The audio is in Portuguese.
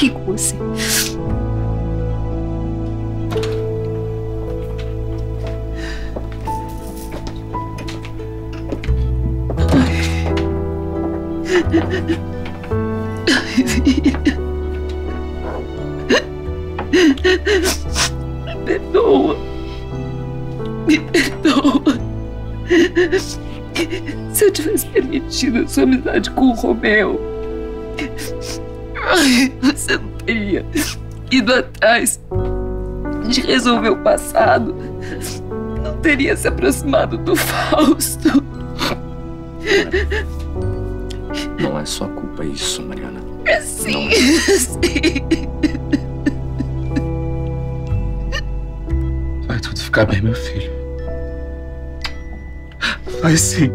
Aqui com você. Ai, filha. Me perdoa. Me perdoa. Se eu tivesse permitido a sua amizade com o Romeu, você não teria ido atrás de resolver o passado. Não teria se aproximado do Fausto. Não é sua culpa isso, Mariana. É sim, sim. Vai tudo ficar bem, meu filho. Vai sim.